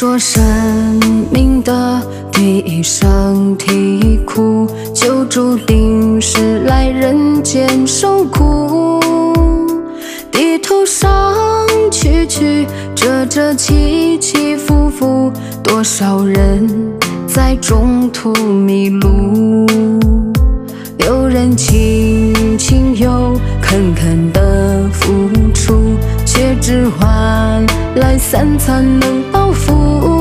说生命的第一声啼哭，就注定是来人间受苦。地图上曲曲折折，起起伏伏，多少人在中途迷路。有人轻轻又恳恳三餐能饱腹。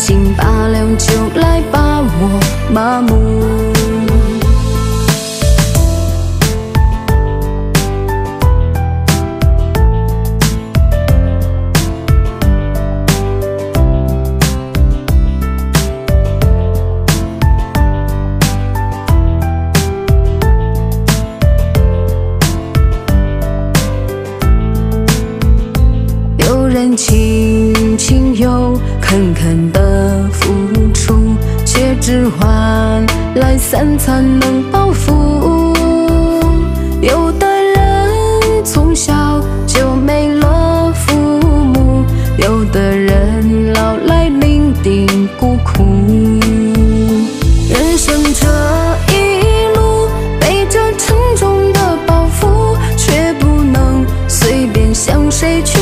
半斤八两就来把我麻木。有人轻轻又三餐能饱腹。有的人从小就没了父母，有的人老来伶仃孤苦。人生这一路，背着沉重的包袱，却不能随便向谁去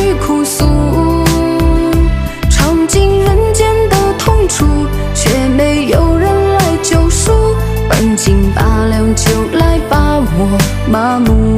两